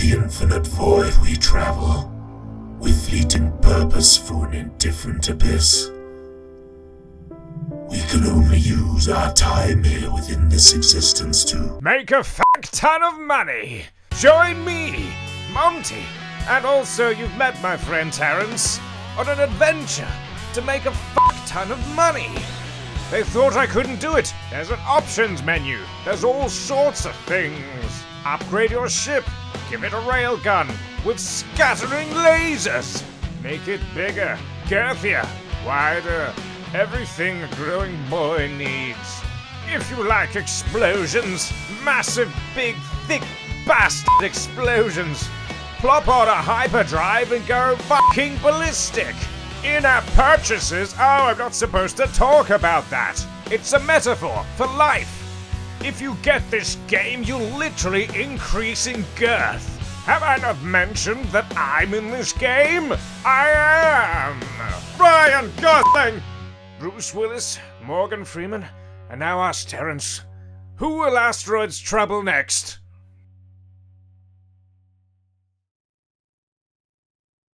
the infinite void we travel, with fleeting purpose for an indifferent abyss. We can only use our time here within this existence to Make a fuck ton of money! Join me, Monty, and also you've met my friend Terence, on an adventure to make a fuck ton of money! They thought I couldn't do it. There's an options menu. There's all sorts of things. Upgrade your ship. Give it a railgun with scattering lasers. Make it bigger, girthier, wider. Everything a growing boy needs. If you like explosions, massive, big, thick, bastard explosions, plop on a hyperdrive and go fucking ballistic. In-app purchases? Oh, I'm not supposed to talk about that. It's a metaphor for life. If you get this game, you literally increase in girth. Have I not mentioned that I'm in this game? I am! Ryan Gosling! Bruce Willis, Morgan Freeman, and now us, Terence. Who will asteroids trouble next?